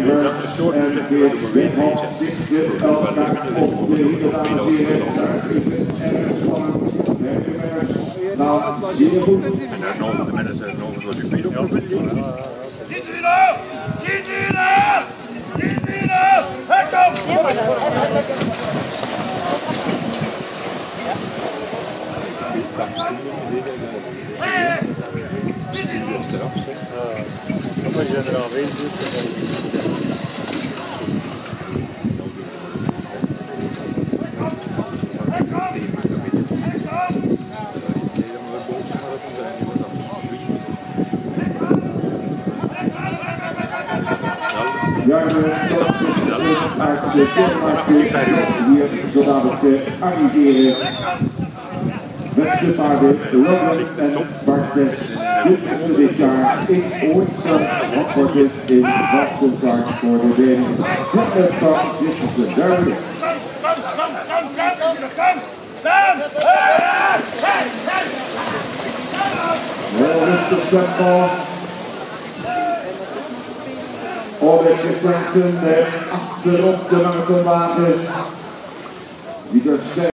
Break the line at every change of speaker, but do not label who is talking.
de. Daar is het erg spannend. Nou, hier goed.
En daar nog de mensen nog wat u weet op.
Zit u nou? Zit u nou? Zit u nou? Hek op!
Als je er al weet, doet
Juichen uit de filmmarkt hier zo dadelijk arriveren. Met de paarden Robert en Bartes. Dit is dit jaar in Oortse. Wat dit in Wachtendijk voor de win? Robert van dit is de derde. Heel rustig tempo. Orbeck Svensson, after off the marathon markers. You can